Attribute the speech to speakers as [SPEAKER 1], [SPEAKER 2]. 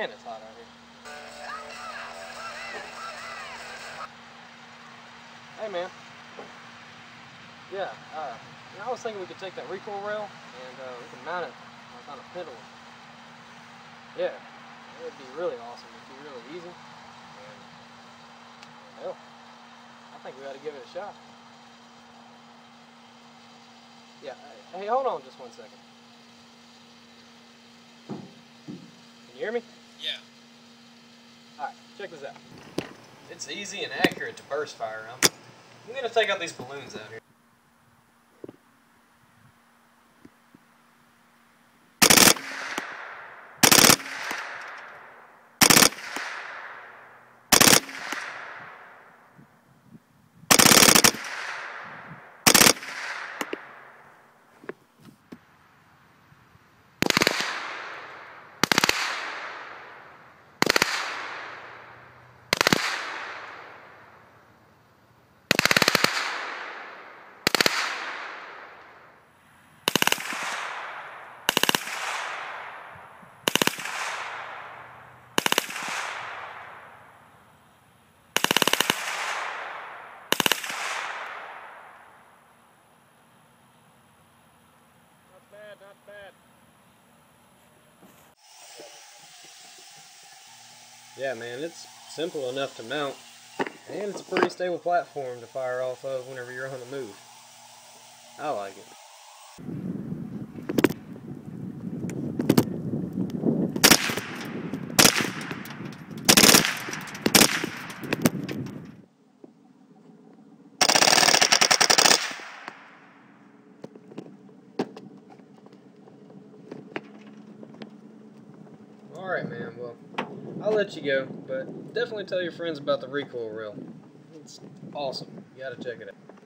[SPEAKER 1] Man, it's hot out here. Hey, man. Yeah, uh, you know, I was thinking we could take that recoil rail and uh, we can mount it on a pintle. Yeah, it would be really awesome. It'd be really easy. And, hell, I think we ought to give it a shot. Yeah, hey, hold on just one second. Can you hear me? Check this out. It's easy and accurate to burst fire. I'm, I'm gonna take out these balloons out here. Yeah, man, it's simple enough to mount, and it's a pretty stable platform to fire off of whenever you're on the move. I like it. Alright, man, well, I'll let you go, but definitely tell your friends about the recoil rail. It's awesome. You gotta check it out.